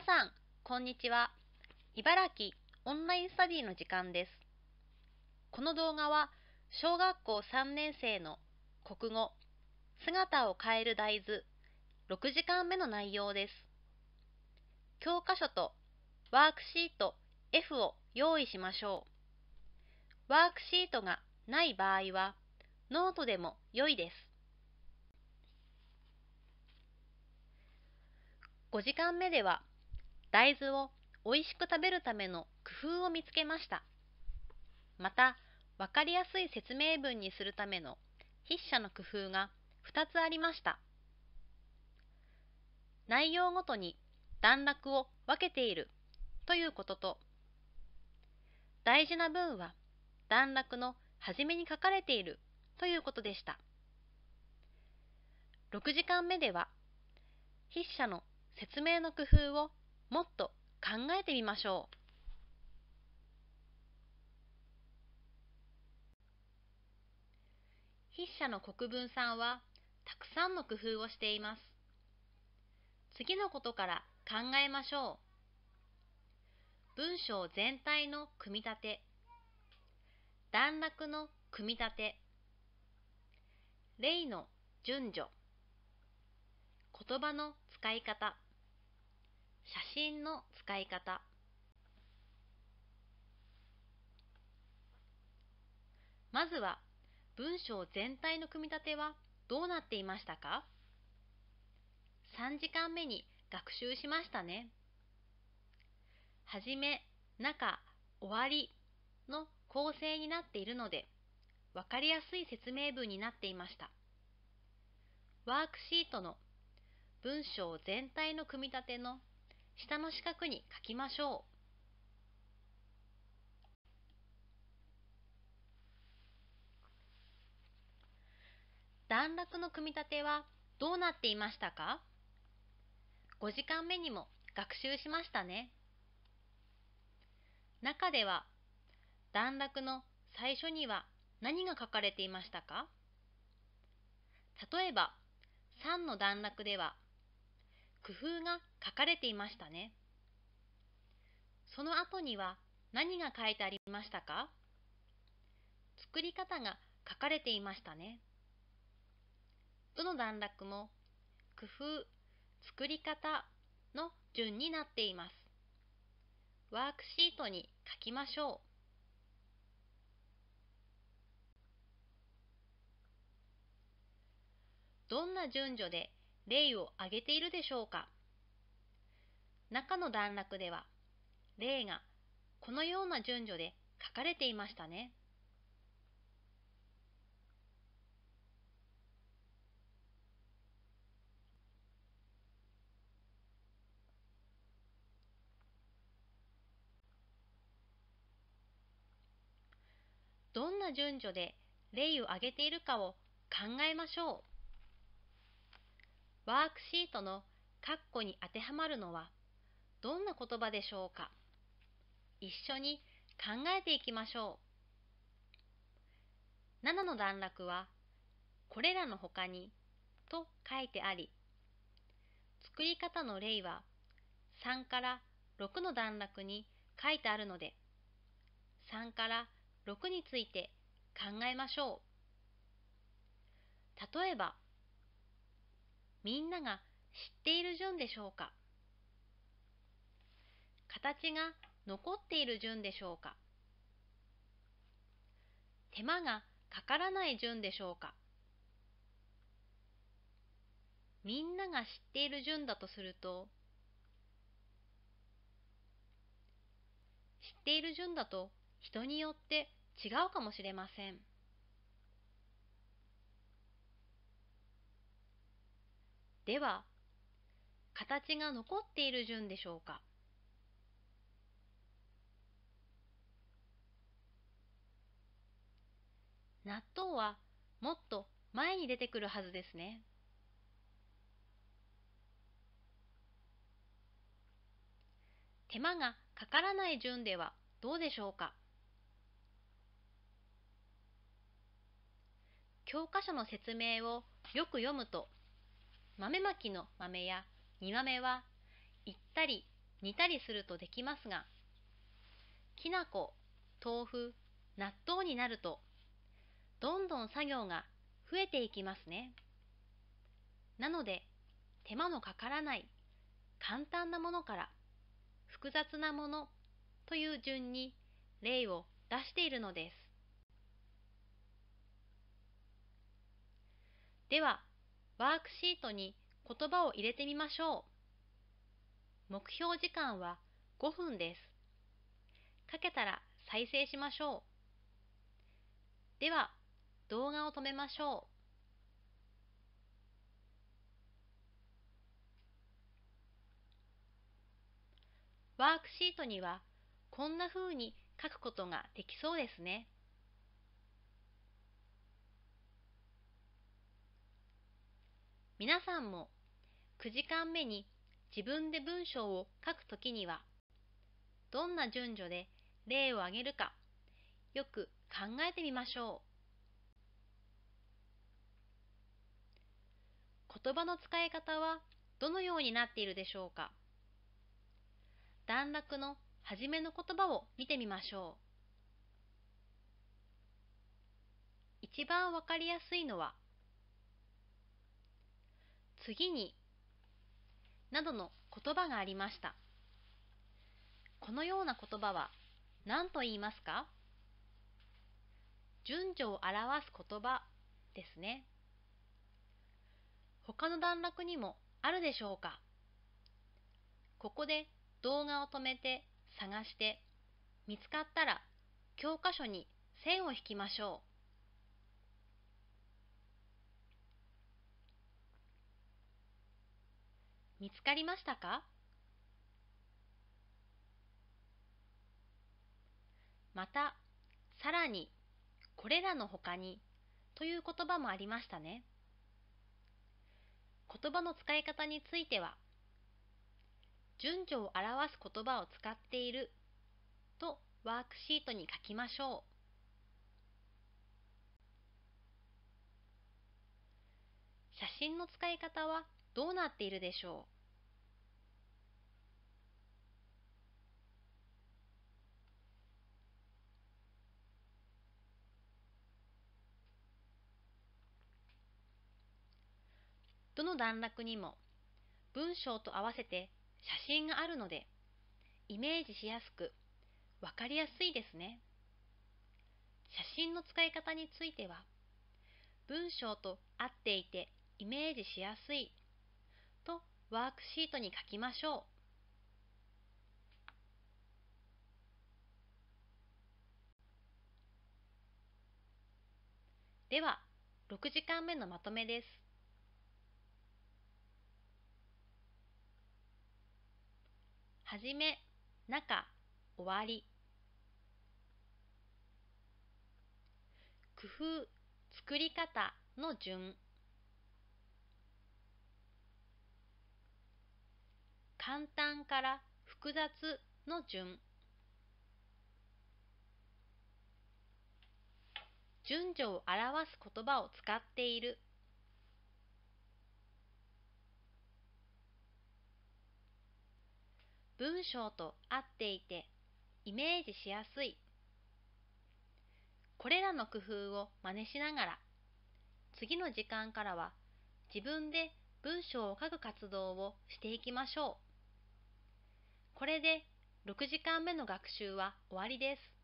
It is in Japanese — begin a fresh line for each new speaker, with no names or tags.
皆さん、こんにちは。茨城オンラインスタディの時間です。この動画は、小学校3年生の国語、姿を変える大豆、6時間目の内容です。教科書とワークシート F を用意しましょう。ワークシートがない場合は、ノートでも良いです。5時間目では、大豆を美味しく食べるための工夫を見つけました。また、わかりやすい説明文にするための筆者の工夫が2つありました。内容ごとに段落を分けているということと、大事な文は段落の初めに書かれているということでした。6時間目では、筆者の説明の工夫をもっと考えてみましょう。筆者の国分さんはたくさんの工夫をしています。次のことから考えましょう。文章全体の組み立て、段落の組み立て、例の順序、言葉の使い方、写真の使い方、まずは文章全体の組み立てはどうなっていましたか ?3 時間目に学習しましたね。はじめ、中、終わりの構成になっているので、わかりやすい説明文になっていました。ワークシートの文章全体の組み立ての下の四角に書きましょう。段落の組み立てはどうなっていましたか ?5 時間目にも学習しましたね。中では段落の最初には何が書かれていましたか？例えば3の段落では工夫が書かれていましたね。その後には何が書いてありましたか？作り方が書かれていましたね。どの段落も工夫、作り方の順になっています。ワークシートに書きましょう。どんな順序で例を挙げているでしょうか？中の段落では例がこのような順序で書かれていましたね。どんな順序で例を挙げているかを考えましょう。ワークシートの括弧に当てはまるのはどんな言葉でしょうか？一緒に考えていきましょう。7の段落はこれらの他にと書いてあり作り方の例は3から6の段落に書いてあるので3から6について考えましょう。例えばみんなが知っている順でしょうか？形が残っている順でしょうか？手間がかからない順でしょうか？みんなが知っている順だとすると知っている順だと人によって違うかもしれません。では、形が残っている順でしょうか？納豆はもっと前に出てくるはずですね。手間がかからない順ではどうでしょうか？教科書の説明をよく読むと豆まきの豆や煮豆は行ったり煮たりするとできますが、きな粉、豆腐、納豆になると、どんどん作業が増えていきますね。なので、手間のかからない簡単なものから複雑なものという順に例を出しているのです。では、ワークシートに言葉を入れてみましょう。目標時間は5分です。書けたら再生しましょう。では、動画を止めましょう。ワークシートにはこんな風に書くことができそうですね。皆さんも9時間目に自分で文章を書くときにはどんな順序で例を挙げるかよく考えてみましょう。言葉の使い方はどのようになっているでしょうか？段落の初めの言葉を見てみましょう。一番わかりやすいのは次になどの言葉がありました。このような言葉は何と言いますか？順序を表す言葉ですね。他の段落にもあるでしょうか？ここで動画を止めて探して見つかったら教科書に線を引きましょう。見つかりましたか？また、さらに、これらの他にという言葉もありましたね。言葉の使い方については、順序を表す言葉を使っているとワークシートに書きましょう。写真の使い方はどうなっているでしょうどの段落にも文章と合わせて写真があるのでイメージしやすくわかりやすいですね。写真の使い方については文章と合っていてイメージしやすいとワークシートに書きましょう。では、6時間目のまとめです。はじめ、中、終わり。工夫、作り方の順。簡単から複雑の順。順序を表す言葉を使っている。文章と合っていてイメージしやすい。これらの工夫を真似しながら次の時間からは自分で文章を書く活動をしていきましょう。これで6時間目の学習は終わりです。